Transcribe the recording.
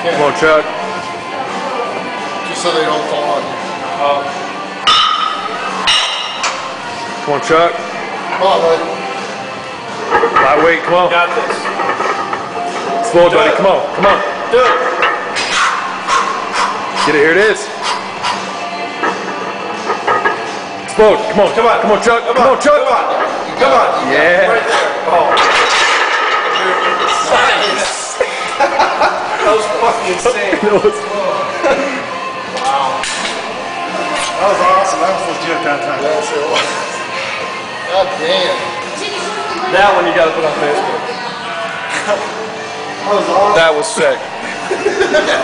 Come on, Chuck. Just so they don't fall on you. Come on, Chuck. Come on, bud. Lightweight, come on. Got this. Explode, buddy. Come on, come on. Do it. Get it, here it is. Explode. Come on, come on, come on, Chuck. Come on, Chuck. Come on. Come on. Yeah. That was fucking insane. That was- That was awesome. That was legit that time. That sure was. God damn. That one you gotta put on Facebook. That was awesome. That was sick.